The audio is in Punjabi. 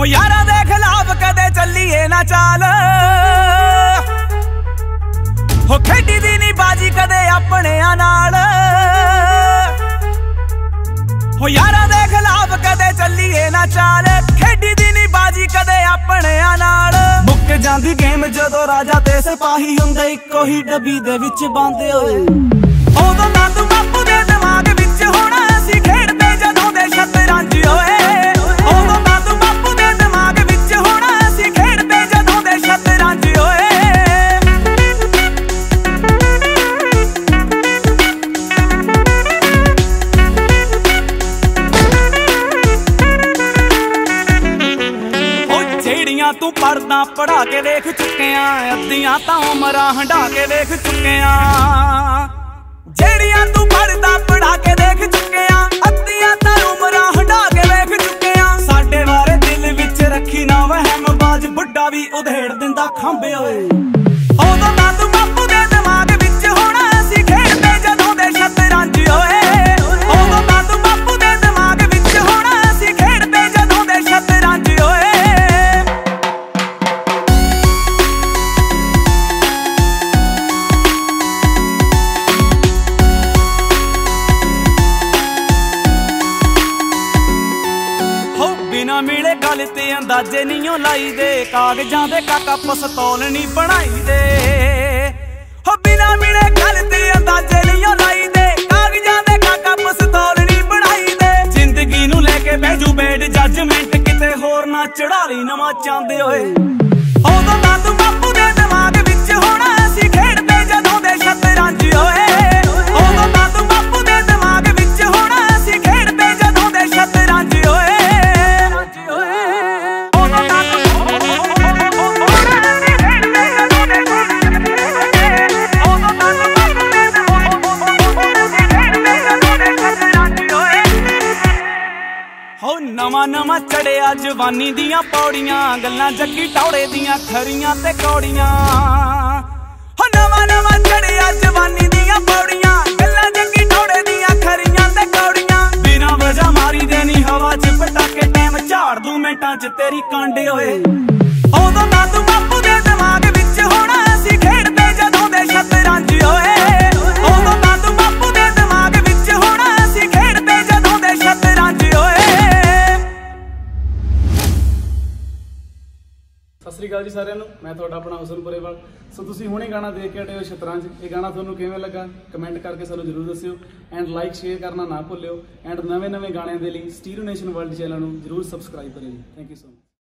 ਹੋ ਯਾਰਾਂ ਦੇ ਖਿਲਾਫ ਕਦੇ ਚੱਲੀਏ ਨਾ ਚਾਲ। ਹੋ ਖੇਡੀ ਦੀ ਨਹੀਂ ਬਾਜੀ ਕਦੇ ਆਪਣਿਆਂ ਨਾਲ। ਹੋ ਯਾਰਾਂ ਦੇ ਖਿਲਾਫ ਕਦੇ ਚੱਲੀਏ ਨਾ ਚਾਲ। ਖੇਡੀ ਦੀ ਨਹੀਂ ਬਾਜੀ ਕਦੇ ਆਪਣਿਆਂ ਨਾਲ। ਮੁੱਕ ਜਾਂਦੀ ਗੇਮ ਜਦੋਂ ਰਾਜਾ ਤੇ ਸਿਪਾਹੀ ਹੁੰਦੇ, ਇੱਕੋ ਹੀ ਡੱਬੀ ਦੇ ਵਿੱਚ ਬੰਦੇ ਹੋਏ। ਉਦੋਂ ਨੰਦ ਉਹ ਤੂੰ ਪਰਦਾ ਪੜਾ ਕੇ ਵੇਖ ਚੁੱਕਿਆ, ਅੱਧੀਆਂ ਤਾਂ ਉਮਰਾਂ ਹੰਡਾ ਕੇ ਵੇਖ ਚੁੱਕਿਆ। ਜਿਹੜੀਆਂ ਤੂੰ ਪਰਦਾ ਪੜਾ ਕੇ ਦੇਖ ਚੁੱਕਿਆ, ਅੱਧੀਆਂ ਤਾਂ ਉਮਰਾਂ ਹੰਡਾ ਕੇ ਵੇਖ ਚੁੱਕਿਆ। ਸਾਡੇ ਬਾਰੇ ਦਿਲ ਵਿੱਚ ਰੱਖੀ ਨਾ ਵਹਿਮ ਬਾਜ ਬੁੱਢਾ ਵੀ ਉਧੇੜ ਦਿੰਦਾ ਖੰਭੇ ਓਏ। ਗੱਲ ਤੇ ਅੰਦਾਜ਼ੇ ਨਹੀਂ ਲਾਈਦੇ। ਕਾਗਜ਼ਾਂ ਦੇ ਕਾਕਾ ਪਸਤੌਲ ਨਹੀਂ ਬਣਾਈਦੇ। ਹੋ ਬਿਨਾ ਮਿਲੇ ਗੱਲ ਤੇ ਅੰਦਾਜ਼ੇ ਨਹੀਂ ਲਾਈਦੇ। ਕਾਗਜ਼ਾਂ ਦੇ ਕਾਕਾ ਪਸਤੌਲ ਨਹੀਂ ਬਣਾਈਦੇ। ਜ਼ਿੰਦਗੀ ਨੂੰ ਲੈ ਕੇ ਬੈਜੂ ਬੈਡ ਜੱਜਮੈਂਟ ਕਿਤੇ ਹੋਰ ਨਾ ਚੜਾ ਲਈ ਨਵਾਂ ਚਾਹੁੰਦੇ ਓਏ ਉਦੋਂ ਤਾਂ ਤੂੰ ਬਾਪੂ ਨਵਾਂ ਨਵਾਂ ਚੜਿਆ, ਜਵਾਨੀ ਦੀਆਂ ਪੌੜੀਆਂ, ਗੱਲਾਂ ਜੱਗੀ ਟੌੜੇ ਦੀਆਂ, ਖਰੀਆਂ ਤੇ ਕੌੜੀਆਂ। ਹੋ ਨਵਾਂ ਨਵਾਂ ਚੜਿਆ, ਜਵਾਨੀ ਦੀਆਂ ਪੌੜੀਆਂ, ਗੱਲਾਂ ਜੱਗੀ ਟੌੜੇ ਦੀਆਂ, ਖਰੀਆਂ ਤੇ ਕੌੜੀਆਂ। ਬਿਨਾਂ ਵਜ੍ਹਾ ਮਾਰੀ ਦੇਣੀ ਹਵਾ 'ਚ, ਪਟਾਕੇ ਟਾਈਮ, ਝਾੜ ਦੂੰ ਮਿੰਟਾਂ 'ਚ, ਤੇਰੀ ਕਾਂਡੇ ਓਏ ਉਦੋਂ ਤਾਂ ਤੂੰ ਅਕਾਲ ਜੀ ਸਾਰਿਆਂ ਨੂੰ। ਮੈਂ ਤੁਹਾਡਾ ਆਪਣਾ ਹੁਸਨ ਪੁਰੇਵਾਲ। ਸੋ ਤੁਸੀਂ ਹੁਣੇ ਗਾਣਾ ਦੇਖ ਕੇ ਹਟੇ ਹੋ ਸ਼ਤਰੰਜ। ਇਹ ਗਾਣਾ ਤੁਹਾਨੂੰ ਕਿਵੇਂ ਲੱਗਾ? ਕਮੈਂਟ ਕਰਕੇ ਸਾਨੂੰ ਜਰੂਰ ਦੱਸਿਓ। ਐਂਡ ਲਾਈਕ ਸ਼ੇਅਰ ਕਰਨਾ ਨਾ ਭੁੱਲਿਓ। ਐਂਡ ਨਵੇਂ-ਨਵੇਂ ਗਾਣਿਆਂ ਦੇ ਲਈ ਸਟੀਰੀਓ ਨੇਸ਼ਨ ਵਰਲਡ ਚੈਨਲ ਨੂੰ ਜਰੂਰ ਸਬਸਕ੍ਰਾਈਬ ਕਰਿਓ ਥੈਂਕ ਯੂ ਸੋ ਮਚ